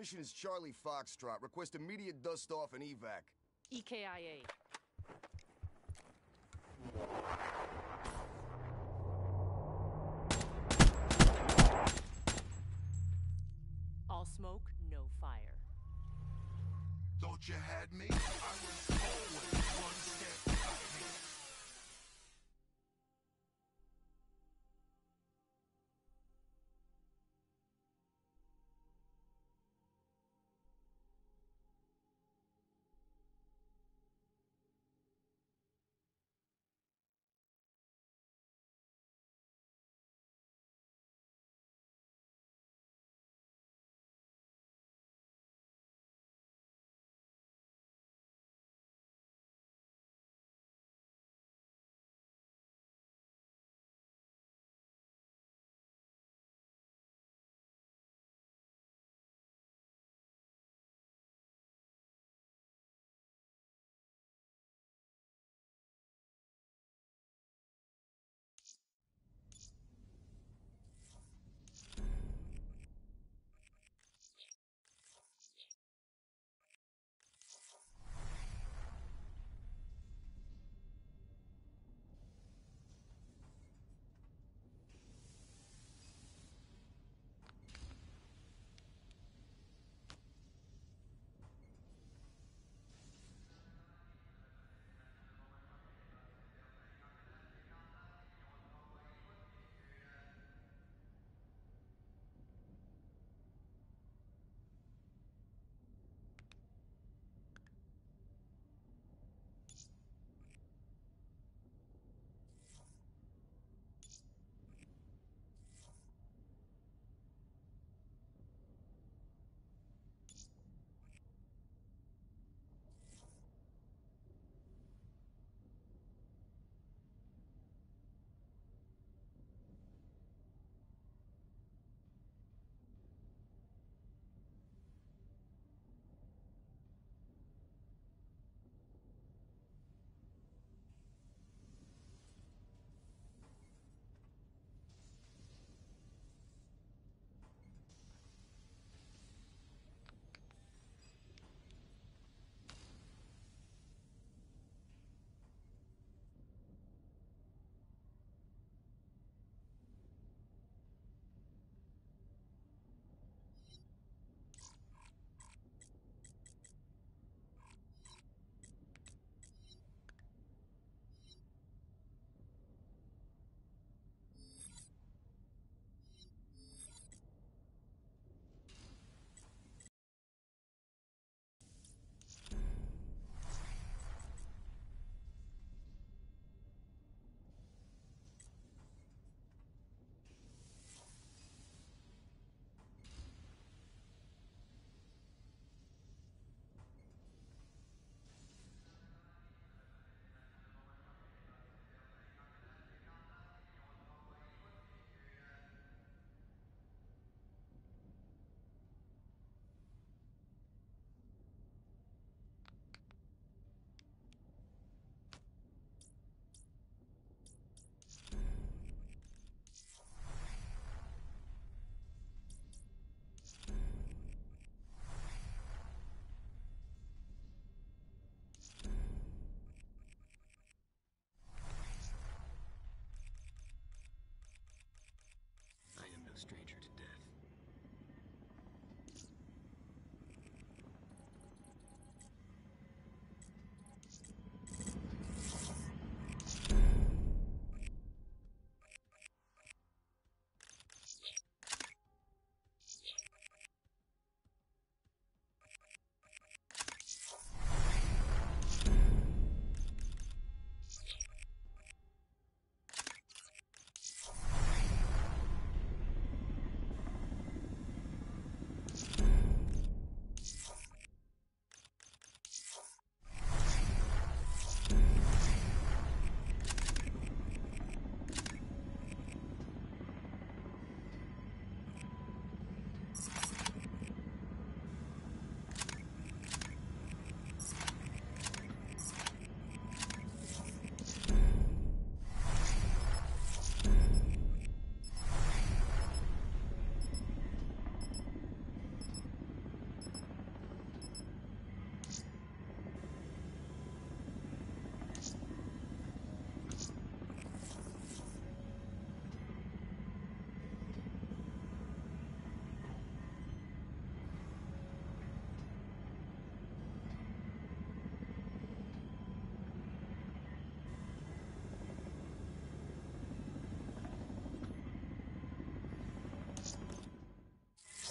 Mission is Charlie Foxtrot. Request immediate dust off and evac. EKIA. All smoke, no fire. Thought you had me? I was always one step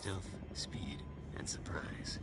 Stealth, speed, and surprise.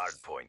Hard point.